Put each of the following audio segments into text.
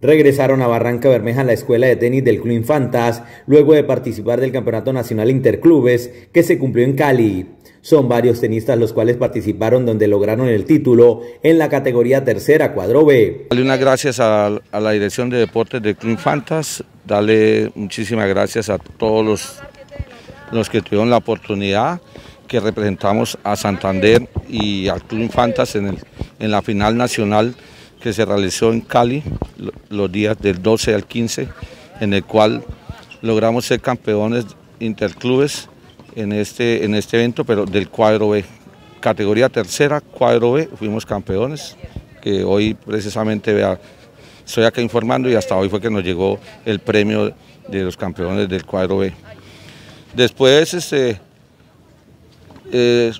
regresaron a Barranca Bermeja a la escuela de tenis del Club Infantas luego de participar del Campeonato Nacional Interclubes que se cumplió en Cali. Son varios tenistas los cuales participaron donde lograron el título en la categoría tercera cuadro B. Dale unas gracias a, la Dirección de Deportes del Club Infantas, dale muchísimas gracias a todos los, los que tuvieron la oportunidad que representamos a Santander y al Club Infantas en, el, en la final nacional que se realizó en Cali los días del 12 al 15, en el cual logramos ser campeones interclubes en este, en este evento, pero del cuadro B. Categoría tercera, cuadro B, fuimos campeones, que hoy precisamente vea, estoy acá informando y hasta hoy fue que nos llegó el premio de los campeones del cuadro B. Después, este, eh,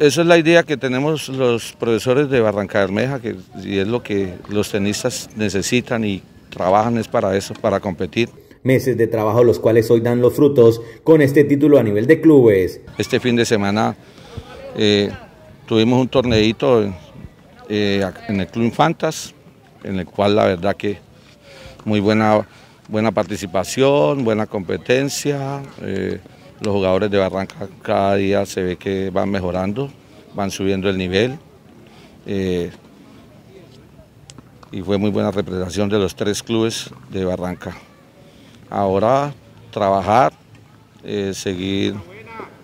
esa es la idea que tenemos los profesores de Barranca Bermeja, que y es lo que los tenistas necesitan y trabajan es para eso, para competir. Meses de trabajo los cuales hoy dan los frutos con este título a nivel de clubes. Este fin de semana eh, tuvimos un torneito eh, en el Club Infantas, en el cual la verdad que muy buena, buena participación, buena competencia. Eh, los jugadores de Barranca cada día se ve que van mejorando, van subiendo el nivel. Eh, y fue muy buena representación de los tres clubes de Barranca. Ahora trabajar, eh, seguir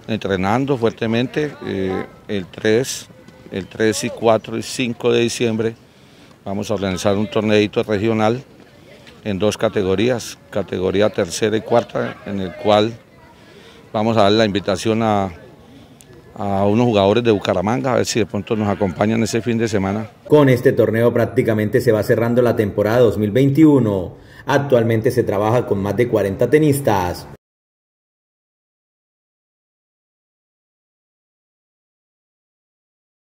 entrenando fuertemente. Eh, el, 3, el 3 y 4 y 5 de diciembre vamos a organizar un torneito regional en dos categorías, categoría tercera y cuarta, en el cual Vamos a dar la invitación a, a unos jugadores de Bucaramanga, a ver si de pronto nos acompañan ese fin de semana. Con este torneo prácticamente se va cerrando la temporada 2021. Actualmente se trabaja con más de 40 tenistas.